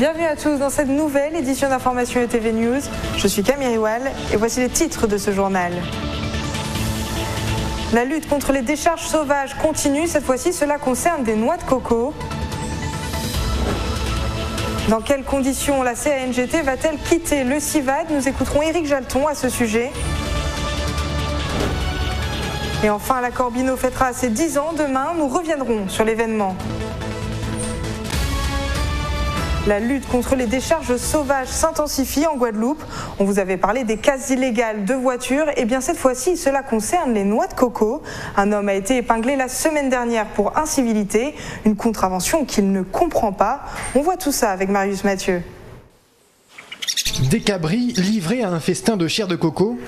Bienvenue à tous dans cette nouvelle édition d'information ETV News. Je suis Camille Riwal et voici les titres de ce journal. La lutte contre les décharges sauvages continue. Cette fois-ci, cela concerne des noix de coco. Dans quelles conditions la CANGT va-t-elle quitter le CIVAD Nous écouterons Éric Jalton à ce sujet. Et enfin, la Corbino fêtera ses 10 ans. Demain, nous reviendrons sur l'événement. La lutte contre les décharges sauvages s'intensifie en Guadeloupe. On vous avait parlé des cases illégales de voitures. Et bien cette fois-ci, cela concerne les noix de coco. Un homme a été épinglé la semaine dernière pour incivilité, une contravention qu'il ne comprend pas. On voit tout ça avec Marius Mathieu. Des cabris livrés à un festin de chair de coco.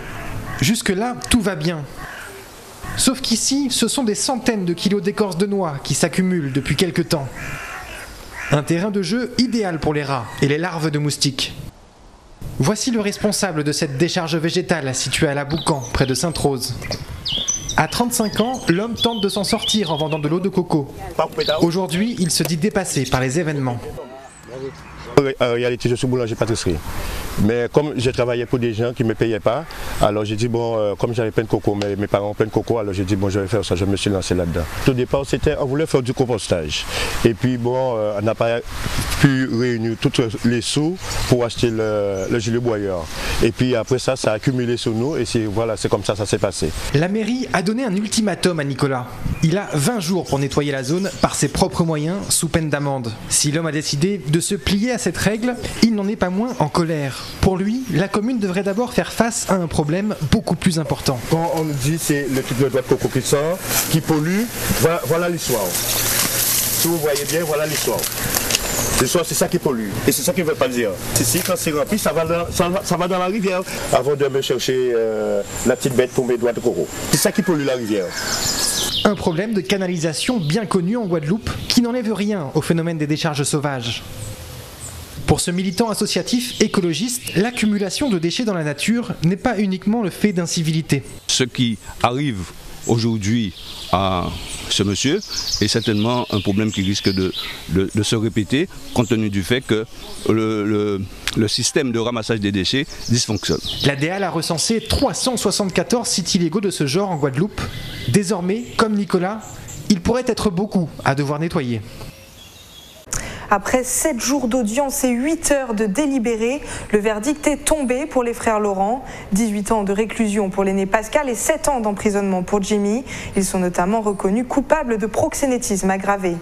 Jusque-là, tout va bien. Sauf qu'ici, ce sont des centaines de kilos d'écorce de noix qui s'accumulent depuis quelque temps. Un terrain de jeu idéal pour les rats et les larves de moustiques. Voici le responsable de cette décharge végétale située à la Boucan, près de Sainte-Rose. À 35 ans, l'homme tente de s'en sortir en vendant de l'eau de coco. Aujourd'hui, il se dit dépassé par les événements. En réalité, je suis boulanger pâtisserie. Mais comme je travaillais pour des gens qui ne me payaient pas, alors j'ai dit, bon, euh, comme j'avais plein de coco, mais mes parents ont plein de coco, alors j'ai dit, bon, je vais faire ça, je me suis lancé là-dedans. Au départ, c'était, on voulait faire du compostage. Et puis, bon, euh, on n'a pas pu réunir tous les sous pour acheter le, le gilet boyeur. Et puis après ça, ça a accumulé sur nous et c'est comme ça ça s'est passé. La mairie a donné un ultimatum à Nicolas. Il a 20 jours pour nettoyer la zone par ses propres moyens, sous peine d'amende. Si l'homme a décidé de se plier à cette règle, il n'en est pas moins en colère. Pour lui, la commune devrait d'abord faire face à un problème beaucoup plus important. Quand on nous dit c'est le type de doigt de coco qui sort, qui pollue, voilà, l'histoire. Si vous voyez bien, voilà l'histoire. L'histoire, c'est ça qui pollue. Et c'est ça qu'il ne veut pas dire. Ici, quand c'est rempli, ça va, dans, ça, va, ça va dans la rivière avant de me chercher euh, la petite bête pour mes doigts de coco. C'est ça qui pollue la rivière. Un problème de canalisation bien connu en Guadeloupe qui n'enlève rien au phénomène des décharges sauvages. Pour ce militant associatif écologiste, l'accumulation de déchets dans la nature n'est pas uniquement le fait d'incivilité. Ce qui arrive aujourd'hui à ce monsieur est certainement un problème qui risque de, de- de se répéter compte tenu du fait que le, le- le système de ramassage des déchets dysfonctionne. La DEAL a recensé 374 sites illégaux de ce genre en Guadeloupe. Désormais, comme Nicolas, il pourrait être beaucoup à devoir nettoyer. Après 7 jours d'audience et 8 heures de délibéré, le verdict est tombé pour les frères Laurent. 18 ans de réclusion pour l'aîné Pascal et 7 ans d'emprisonnement pour Jimmy. Ils sont notamment reconnus coupables de proxénétisme aggravé.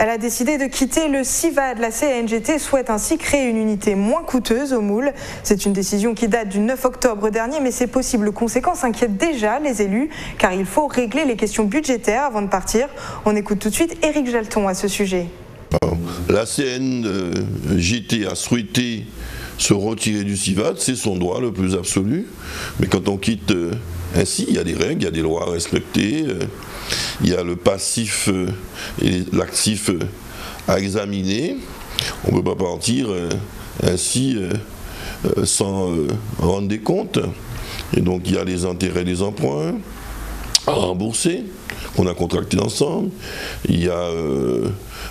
Elle a décidé de quitter le CIVAD. La CNGT souhaite ainsi créer une unité moins coûteuse au moule. C'est une décision qui date du 9 octobre dernier, mais ses possibles conséquences inquiètent déjà les élus, car il faut régler les questions budgétaires avant de partir. On écoute tout de suite Éric Jalton à ce sujet. La CNJT a souhaité se retirer du CIVAD, c'est son droit le plus absolu. Mais quand on quitte euh, ainsi, il y a des règles, il y a des lois à respecter, euh, il y a le passif euh, et l'actif euh, à examiner. On ne peut pas partir euh, ainsi sans rendre des comptes. Et donc il y a les intérêts des emprunts à rembourser, qu'on a contracté ensemble. Il y a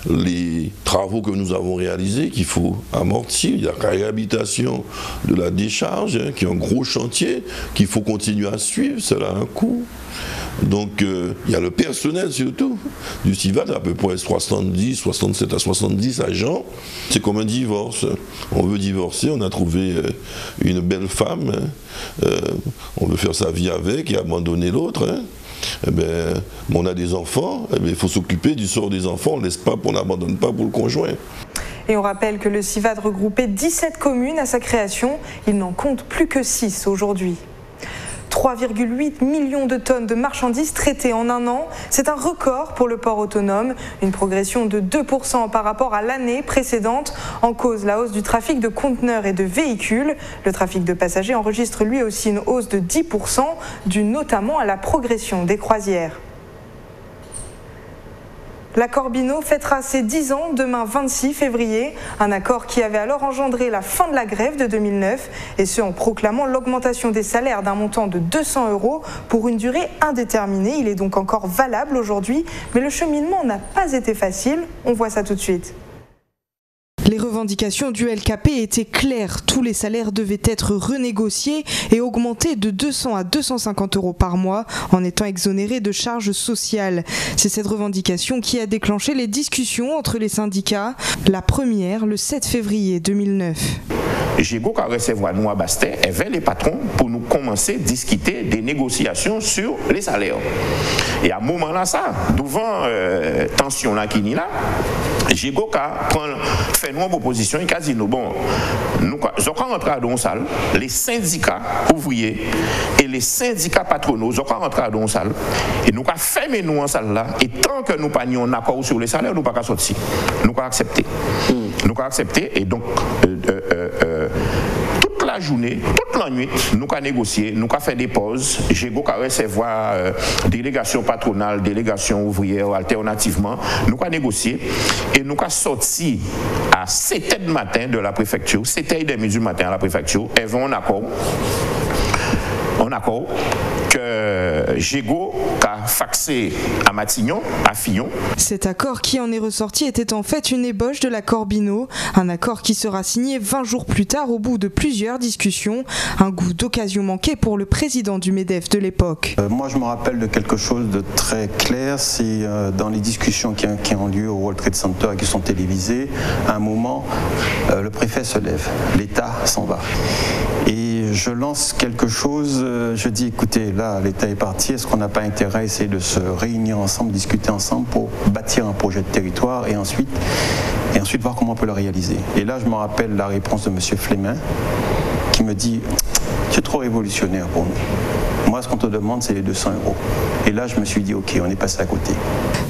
les travaux que nous avons réalisés qu'il faut amortir. Il y a la réhabilitation de la décharge, hein, qui est un gros chantier qu'il faut continuer à suivre. Cela a un coût. Donc euh, il y a le personnel surtout du CIVAD, à peu près 70, 67 à 70 agents. C'est comme un divorce. On veut divorcer, on a trouvé euh, une belle femme, hein. Euh, on veut faire sa vie avec et abandonner l'autre. hein. Eh ben, on a des enfants, eh ben, il faut s'occuper du sort des enfants, on ne laisse pas, n'abandonne pas pour le conjoint. Et on rappelle que le CIVAD regroupait 17 communes à sa création. Il n'en compte plus que 6 aujourd'hui. 3,8 millions de tonnes de marchandises traitées en un an. C'est un record pour le port autonome, une progression de 2% par rapport à l'année précédente. En cause, la hausse du trafic de conteneurs et de véhicules. Le trafic de passagers enregistre lui aussi une hausse de 10%, due notamment à la progression des croisières. L'accord Bino fêtera ses 10 ans demain 26 février, un accord qui avait alors engendré la fin de la grève de 2009, et ce en proclamant l'augmentation des salaires d'un montant de 200 euros pour une durée indéterminée. Il est donc encore valable aujourd'hui, mais le cheminement n'a pas été facile. On voit ça tout de suite. Revendications du LKP étaient claires. Tous les salaires devaient être renégociés et augmentés de 200 à 250 euros par mois en étant exonérés de charges sociales. C'est cette revendication qui a déclenché les discussions entre les syndicats. La première le 7 février 2009. J'ai qu'à recevoir nous à Bastet et les patrons pour nous commencer à discuter des négociations sur les salaires. Et à un moment là, ça, devant euh, tension là qui est là, j'ai qu'à faire une proposition, il a dit nous, bon, nous rentrer dans la salle, les syndicats ouvriers et les syndicats patronaux, nous rentrer dans la salle et nous allons fermer nous en salle là, et tant que nous pas un accord sur les salaires, nous ne pouvons pas sortir. Nous allons accepter. Nous allons accepter et donc, euh, euh, euh, journée, toute la nuit, nous avons négocié, nous avons fait des pauses. J'ai qu'à recevoir euh, délégation patronale, délégation ouvrière alternativement. Nous avons négocié et nous avons sorti à 7h du matin de la préfecture, 7h30 du matin à la préfecture, et en accord en accord Gégo a faxé à Matignon, à Fillon. Cet accord qui en est ressorti était en fait une ébauche de l'accord Bino, un accord qui sera signé 20 jours plus tard au bout de plusieurs discussions, un goût d'occasion manqué pour le président du MEDEF de l'époque. Euh, moi je me rappelle de quelque chose de très clair, c'est euh, dans les discussions qui, qui, ont lieu au World Trade Center et qui sont télévisées, à un moment euh, le préfet se lève, l'État s'en va. Je lance quelque chose, euh, je dis écoutez, là l'État est parti, est-ce qu'on n'a pas intérêt à essayer de se réunir ensemble, discuter ensemble pour bâtir un projet de territoire et ensuite, voir comment on peut le réaliser? Et là je me rappelle la réponse de M. Flemin qui me dit c'est trop révolutionnaire pour nous. Moi, ce qu'on te demande, c'est les 200 euros. Et là, je me suis dit, ok, on est passé à côté.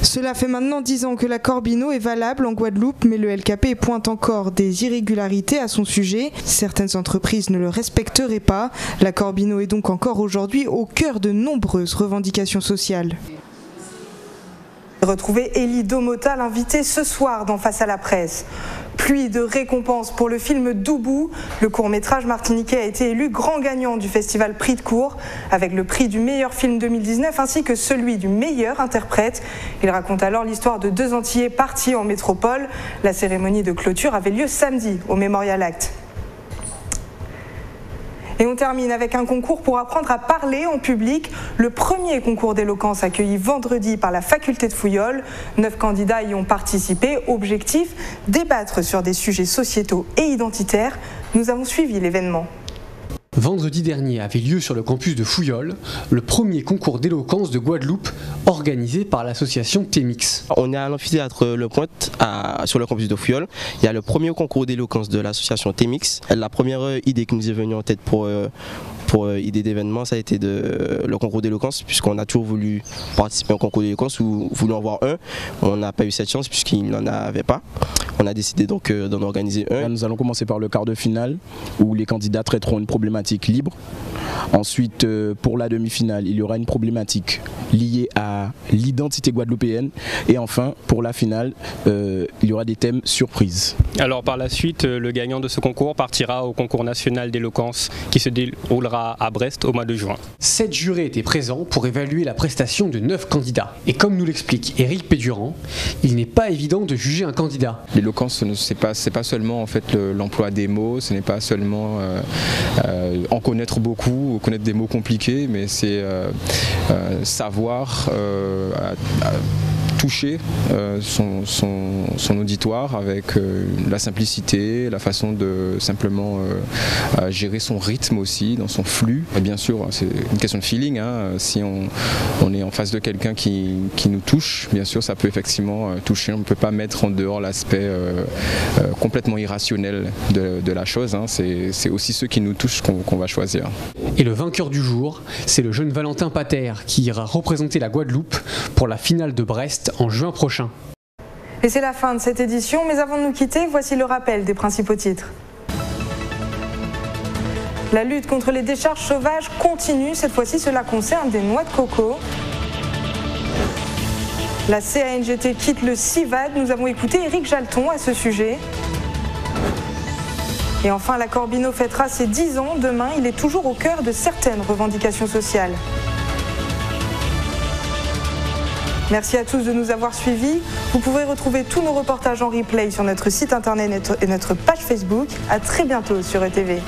Cela fait maintenant 10 ans que l'accord Bino est valable en Guadeloupe, mais le LKP pointe encore des irrégularités à son sujet. Certaines entreprises ne le respecteraient pas. L'accord Bino est donc encore aujourd'hui au cœur de nombreuses revendications sociales. Retrouvez Elie Domota, l'invité ce soir dans Face à la presse. Pluie de récompenses pour le film Doubou. Le court-métrage martiniquais a été élu grand gagnant du festival Prix de Cour, avec le prix du meilleur film 2019 ainsi que celui du meilleur interprète. Il raconte alors l'histoire de deux Antillais partis en métropole. La cérémonie de clôture avait lieu samedi au Memorial Act. Et on termine avec un concours pour apprendre à parler en public. Le premier concours d'éloquence accueilli vendredi par la faculté de Fouillol. Neuf candidats y ont participé. Objectif débattre sur des sujets sociétaux et identitaires. Nous avons suivi l'événement. Vendredi dernier avait lieu sur le campus de Fouillol le premier concours d'éloquence de Guadeloupe organisé par l'association Témix. On est à l'amphithéâtre Le Pointe sur le campus de Fouillol. Il y a le premier concours d'éloquence de l'association Témix. La première idée qui nous est venue en tête pour, pour euh, idée d'événement, ça a été le concours d'éloquence, puisqu'on a toujours voulu participer au concours d'éloquence ou voulu en voir un. On n'a pas eu cette chance puisqu'il n'en avait pas. On a décidé donc euh, d'en organiser un. Là, nous allons commencer par le quart de finale où les candidats traiteront une problématique libre. Ensuite, euh, pour la demi-finale, il y aura une problématique liée à l'identité guadeloupéenne. Et enfin, pour la finale, euh, il y aura des thèmes surprises. Alors par la suite, le gagnant de ce concours partira au concours national d'éloquence qui se déroulera à Brest au mois de juin. Sept jurés étaient présents pour évaluer la prestation de neuf candidats. Et comme nous l'explique Éric Pédurand, il n'est pas évident de juger un candidat. L'éloquence, ce n'est pas, pas, seulement en fait l'emploi des mots, ce n'est pas seulement euh, euh, en connaître beaucoup, connaître des mots compliqués, mais c'est euh, savoir toucher euh, son, auditoire avec euh, la simplicité, la façon de simplement euh, gérer son rythme aussi, dans son flux. Et bien sûr, c'est une question de feeling. Hein. Si on, est en face de quelqu'un qui, nous touche, bien sûr, ça peut effectivement toucher. On ne peut pas mettre en dehors l'aspect complètement irrationnel de, la chose. Hein. C'est aussi ceux qui nous touchent qu'on qu va choisir. Et le vainqueur du jour, c'est le jeune Valentin Pater qui ira représenter la Guadeloupe pour la finale de Brest en juin prochain. Et c'est la fin de cette édition, mais avant de nous quitter, voici le rappel des principaux titres. La lutte contre les décharges sauvages continue, cette fois-ci cela concerne des noix de coco. La CANGT quitte le CIVAD. Nous avons écouté Éric Jalton à ce sujet. Et enfin, la Corbino fêtera ses 10 ans. Demain, il est toujours au cœur de certaines revendications sociales. Merci à tous de nous avoir suivis. Vous pouvez retrouver tous nos reportages en replay sur notre site internet et notre page Facebook. À très bientôt sur ETV.